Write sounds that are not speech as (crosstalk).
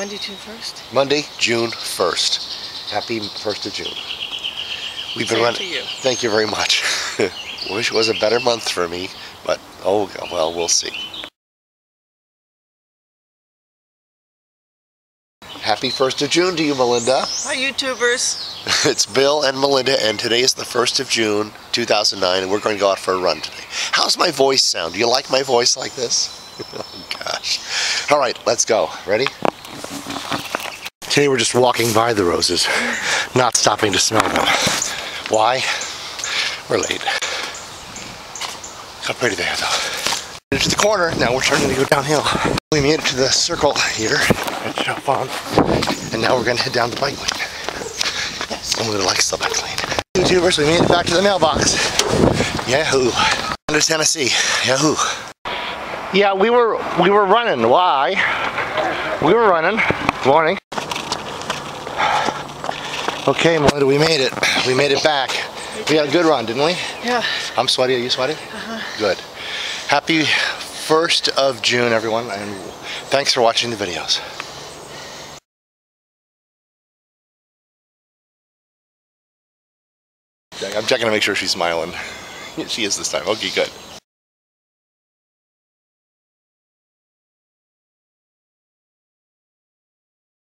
Monday, June 1st. Monday, June 1st. Happy 1st of June. We've been Same running. you. Thank you very much. (laughs) Wish it was a better month for me, but oh well, we'll see. Happy 1st of June to you, Melinda. Hi, YouTubers. (laughs) It's Bill and Melinda, and today is the 1st of June, 2009, and we're going to go out for a run today. How's my voice sound? Do you like my voice like this? (laughs) oh, gosh. All right, let's go. Ready? Today we're just walking by the roses, not stopping to smell them. Why? We're late. How pretty they are, though. Into the corner, now we're turning to go downhill. We made it to the circle here at Chopin, and now we're going to head down the bike lane. Someone who likes the bike lane. YouTubers, we made it back to the mailbox. Yahoo! Under Tennessee. Yahoo! Yeah, we were we were running. Why? We were running. Good morning. Okay, Melinda, we made it. We made it back. We had a good run, didn't we? Yeah. I'm sweaty. Are you sweaty? Uh-huh. Good. Happy 1st of June, everyone, and thanks for watching the videos. I'm checking to make sure she's smiling. (laughs) she is this time. Okay, good.